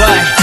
对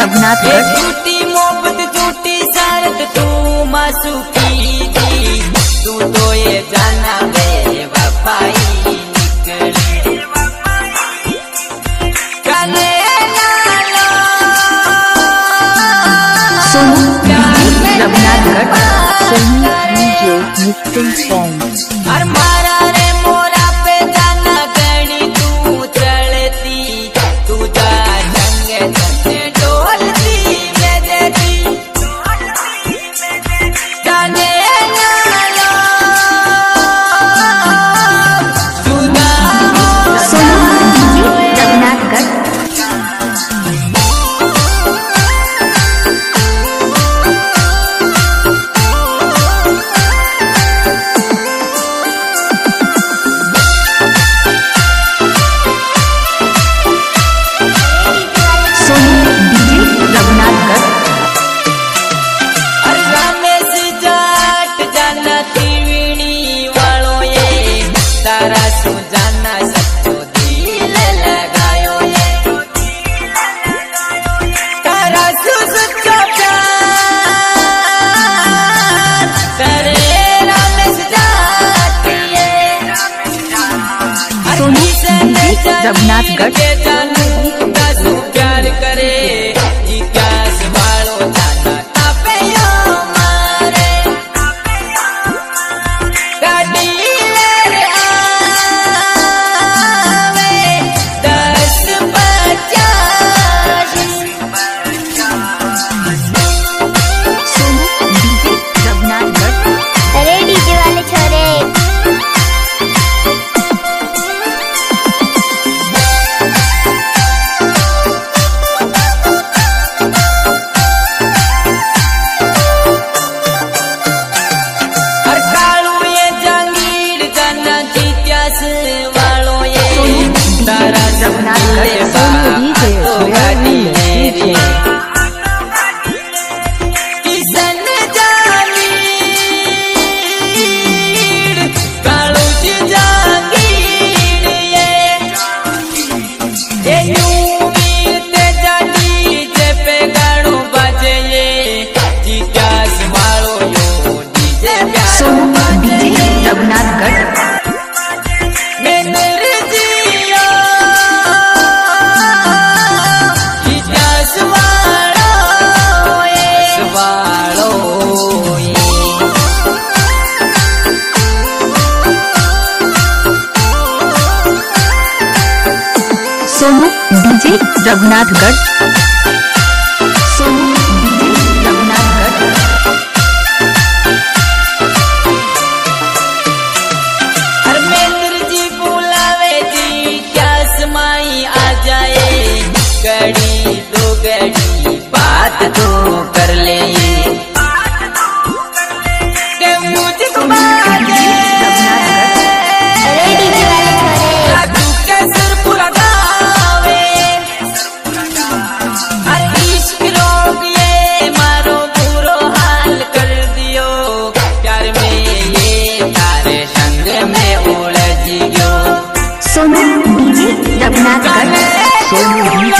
रघुनाथगढ़ झूठी मोहब्बत झूठी सारत तू मासूकी थी। तू तो ये जाना गए वफाई निकली कने सोनी रघुनाथगढ़ सोनी मुझे मुक्ति song Raghunathgarh Sonu DJ Raghunathgarh. Sonu DJ ji बुलावे आ जाए। दो そうい。